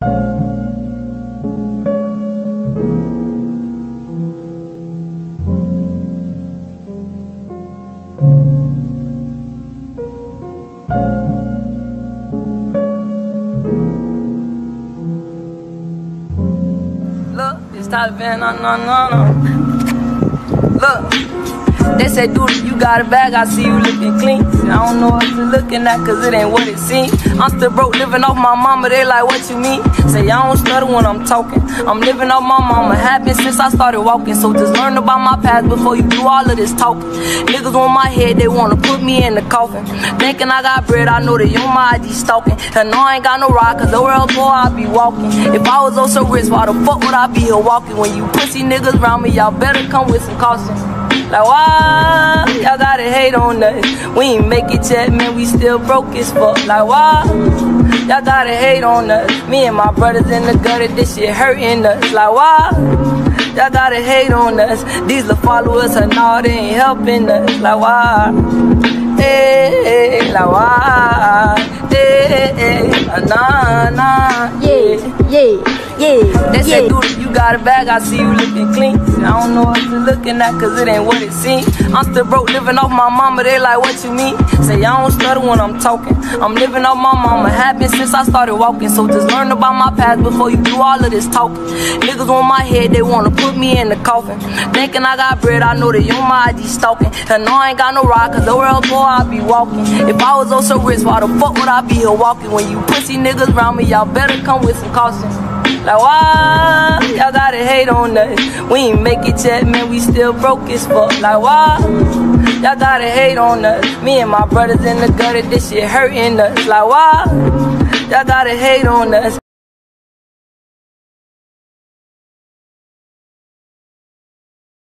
Look, it's Taleban, no, no, no, no. Look, they say, dude, you got a bag, I see you looking clean. I don't know what you're looking at, cause it ain't what it seems. I'm still broke, living off my mama, they like, what you mean? Say, I don't stutter when I'm talking. I'm living off my mama, been since I started walking. So just learn about my past before you do all of this talking. Niggas on my head, they wanna put me in the coffin. Thinking I got bread, I know they on my ID stalking. And no, I ain't got no ride, cause the world boy, I be walking. If I was also rich, why the fuck would I be here walking? When you pussy niggas around me, y'all better come with some caution. Like why y'all gotta hate on us? We ain't make it yet, man. We still broke as fuck. Like why y'all gotta hate on us? Me and my brothers in the gutter, this shit hurting us. Like why y'all gotta hate on us? These little followers are now they ain't helping us. Like why? Hey, hey, like why? Hey, hey, nah, nah, Yeah, yeah, yeah. they yeah. Got a bag, I see you looking clean. I don't know what you're looking at, cause it ain't what it seems. I'm still broke, living off my mama, they like, what you mean? Say, I don't stutter when I'm talking. I'm living off my mama, been since I started walking. So just learn about my past before you do all of this talking. Niggas on my head, they wanna put me in the coffin. Thinking I got bread, I know that on my ID stalking. And no, I ain't got no ride, cause the world boy, I be walking. If I was also rich, why the fuck would I be here walking? When you pussy niggas around me, y'all better come with some caution. Like why y'all gotta hate on us? We ain't make it yet, man. We still broke as fuck. Like why y'all gotta hate on us? Me and my brothers in the gutter, this shit hurting us. Like why y'all gotta hate on us?